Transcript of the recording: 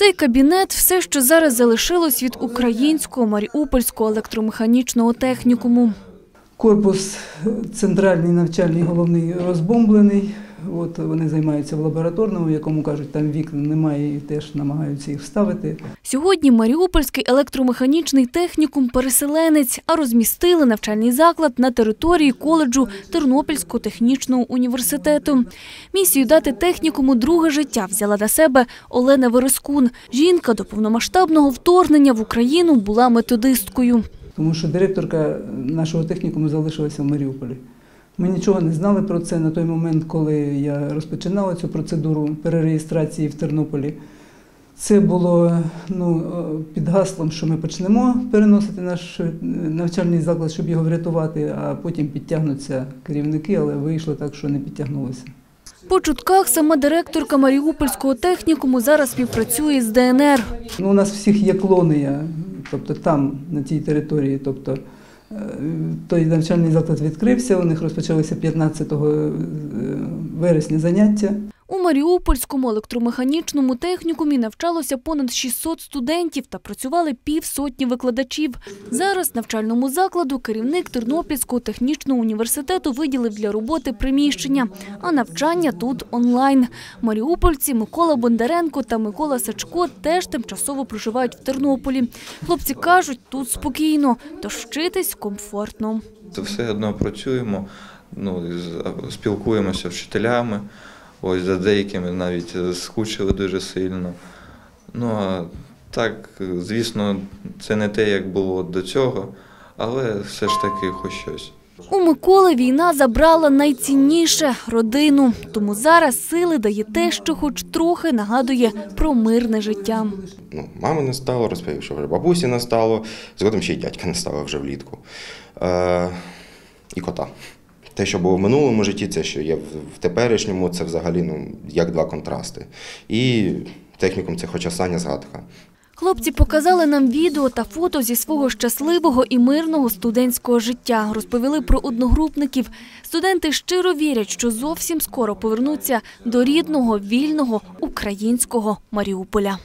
Цей кабінет все, що зараз залишилось від українського маріупольського електромеханічного технікуму. Корпус центральний навчальний головний розбомблений. От вони займаються в лабораторному, якому кажуть, там вікон немає і теж намагаються їх вставити. Сьогодні Маріупольський електромеханічний технікум переселенець, а розмістили навчальний заклад на території коледжу Тернопільського технічного університету. Місію дати технікуму друге життя взяла на себе Олена Верескун. Жінка до повномасштабного вторгнення в Україну була методисткою. Тому що директорка нашого технікуму залишилася в Маріуполі. Ми нічого не знали про це на той момент, коли я розпочинала цю процедуру перереєстрації в Тернополі. Це було ну, під гаслом, що ми почнемо переносити наш е, навчальний заклад, щоб його врятувати, а потім підтягнуться керівники, але вийшло так, що не підтягнулося. По чутках сама директорка Маріупольського технікуму зараз співпрацює з ДНР. Ну, у нас всіх є клони, тобто там, на тій території. Тобто, е, той навчальний заклад відкрився, у них розпочалися 15 вересня заняття. У Маріупольському електромеханічному технікумі навчалося понад 600 студентів та працювали півсотні викладачів. Зараз навчальному закладу керівник Тернопільського технічного університету виділив для роботи приміщення, а навчання тут онлайн. Маріупольці Микола Бондаренко та Микола Сачко теж тимчасово проживають в Тернополі. Хлопці кажуть, тут спокійно, тож вчитись комфортно. То все одно працюємо, ну, спілкуємося з вчителями. Ось за деякими навіть скучили дуже сильно. Ну а так, звісно, це не те, як було до цього, але все ж таки хоч щось. У Миколи війна забрала найцінніше – родину. Тому зараз сили дає те, що хоч трохи нагадує про мирне життя. Ну, мами не стало, розповів, що вже бабусі не стало, згодом ще й дядька не стало вже влітку. Е, і кота. Те, що було в минулому житті, це що є в теперішньому, це взагалі ну, як два контрасти. І технікум це хоч остання згадка. Хлопці показали нам відео та фото зі свого щасливого і мирного студентського життя. Розповіли про одногрупників. Студенти щиро вірять, що зовсім скоро повернуться до рідного, вільного українського Маріуполя.